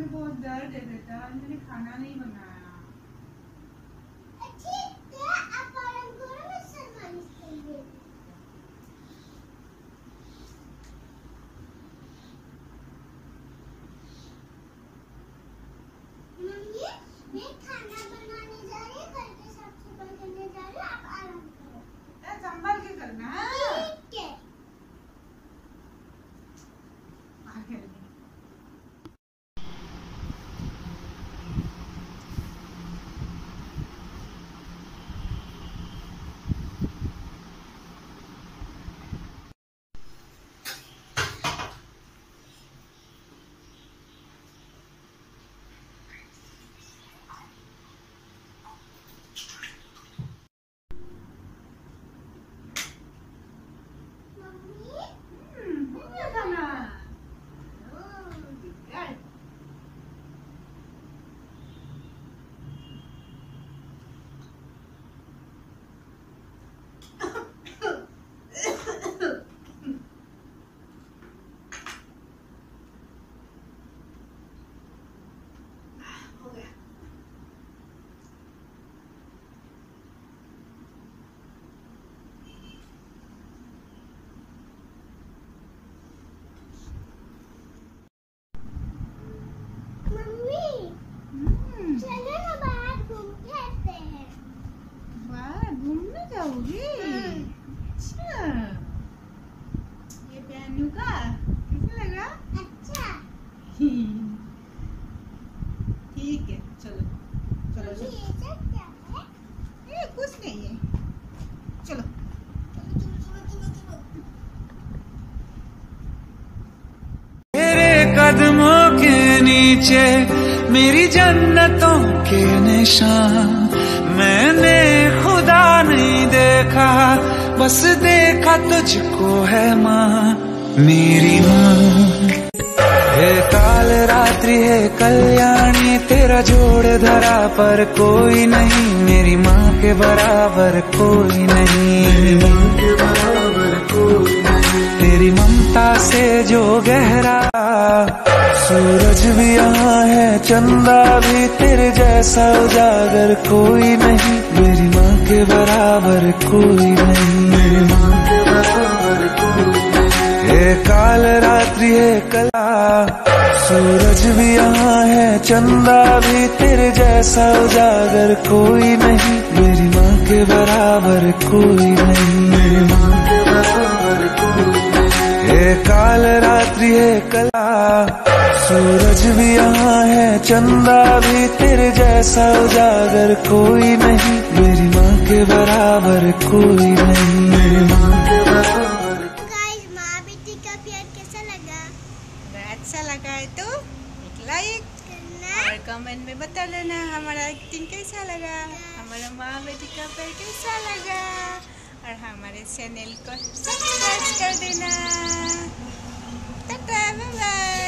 में बहुत दर्द है बेटा मैंने खाना नहीं बनाया ठीक है आप आराम करो मैं सलमान के लिए मम्मी मैं खाना बनाने जा रही हूँ घर के साफ़ सफ़ाई करने जा रही हूँ आप आराम करो ए, संभल के करना हाँ? ठीक है आगे लगे। मम्मी हम्म, हो गया खाना ओ, ठीक है। हो गया मम्मी हम्म, चलो ना बाहर घूम के आते हैं बाहर हम्म। अच्छा ये का कैसा लगा अच्छा ठीक है चलो चलो क्या ये कुछ नहीं है चलो कदमों के नीचे, मेरी जन्नतों के निशान, मैंने खुदा नहीं देखा बस देखा तुझको है माँ मेरी माँ। हे काल रात्रि है कल्याणी तेरा जोड़ धरा पर कोई नहीं मेरी माँ के बराबर कोई नहीं। तेरी ममता से जो गहरा सूरज भी यहाँ है चंदा भी तेरे जैसा उजागर कोई नहीं। मेरी माँ के बराबर कोई नहीं। हे काल रात्रि है कला, सूरज भी यहाँ है, चंदा भी तेरे जैसा उजागर कोई नहीं। मेरी माँ के बराबर कोई नहीं। मेरी माँ के बराबर कोई नहीं काल रात्रि है कला, सूरज भी यहाँ है, चंदा भी तेरे जैसा उजागर कोई नहीं। मेरी के बराबर कोई नहीं। माँ के बराबर गाइस माँ बेटी का प्यार कैसा लगा? अच्छा लगा है तो एक लाइक और कमेंट में बता देना हमारा एक्टिंग कैसा लगा? हमारा माँ बेटी का प्यार कैसा लगा? और हमारे चैनल को सब्सक्राइब कर देना। Tata bye bye